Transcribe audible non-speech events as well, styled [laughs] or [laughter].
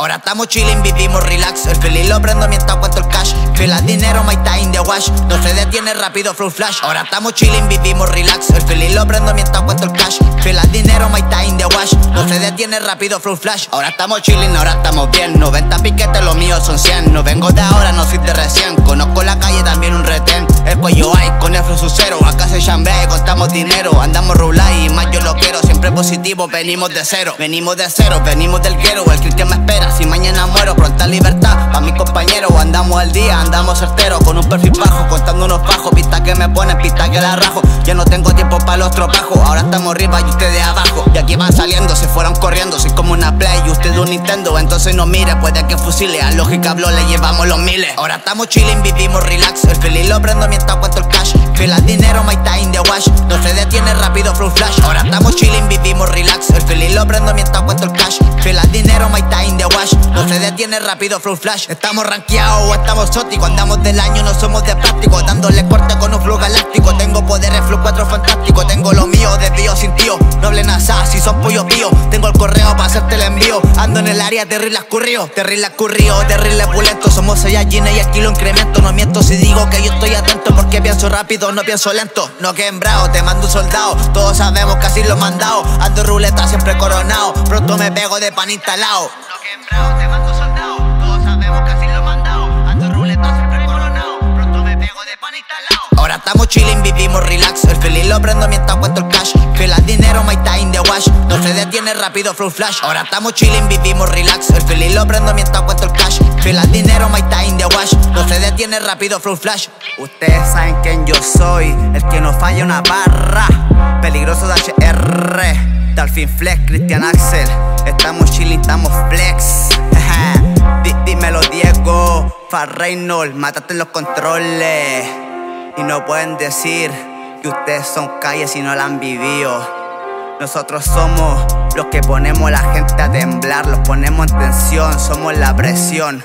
Ahora estamos chilling, vivimos relax. El feliz lo prendo mientras cuento el cash. Fila dinero, my time the wash. No se detiene rápido, flow flash. Ahora estamos chilling, vivimos relax. El feliz lo prendo mientras cuento el cash. Fila dinero, my time the wash. No se detiene rápido, flow flash. Ahora estamos chilling, ahora estamos bien. 90 piquetes, los míos son 100 No vengo de ahora, no soy de recién. Conozco la calle, también un retén. El cuello hay, con el flow cero. Acá se chambea y contamos dinero. Andamos rulay y más yo lo quiero Siempre positivo, venimos de cero Venimos de cero, venimos del quiero El que me espera si mañana muero, pronta libertad Pa' mis compañeros, andamos al día, andamos certeros Con un perfil bajo, contando unos bajos Pista que me ponen, pista que la rajo Ya no tengo tiempo para los tropajos Ahora estamos arriba y ustedes abajo Y aquí van saliendo, se fueron corriendo Soy como una Play y usted un Nintendo Entonces no mire, puede que fusile A lógica habló, le llevamos los miles Ahora estamos chilling, vivimos relax El feliz lo prendo mientras cuento el cash Fila dinero, my time the wash No se detiene rápido, flow flash Ahora estamos chilling, vivimos relax El feliz lo prendo mientras cuento el cash Fila dinero, my time the wash no se detiene rápido, flow flash. Estamos rankeados o estamos sóticos. Andamos del año, no somos de plástico. Dándole corte con un flow galáctico. Tengo poderes, flow 4 fantástico. Tengo lo mío, desvío sin tío. Noble NASA, si son pollo pío. Tengo el correo para hacerte el envío. Ando en el área, terrible escurrido. Terrible escurrido, terrible pulento. Somos Saiyajines y aquí lo incremento. No miento si digo que yo estoy atento. Porque pienso rápido, no pienso lento. No quembrado, te mando un soldado. Todos sabemos que así lo mandado. Ando ruleta siempre coronado. Pronto me pego de pan instalado. No te mando soldado. Todos sabemos que así lo mandado. Ando ruleta siempre coronado. Pronto me pego de pan instalado. Ahora estamos chilling, vivimos relax. El feliz lo prendo mientras cuento el cash. Fila dinero, my time the wash. No se detiene rápido, flow flash. Ahora estamos chilling, vivimos relax. El feliz lo prendo mientras cuento Fila dinero, my time wash. No se detiene rápido, flow flash. Ustedes saben quién yo soy. El que no falla una barra. Peligroso de HR. Dolphin Flex, Christian Axel. Estamos chilling, estamos flex. [laughs] dímelo, Diego. Far Reynolds, mátate los controles. Y no pueden decir que ustedes son calles y no la han vivido. Nosotros somos los que ponemos a la gente a temblar, los ponemos en tensión, somos la presión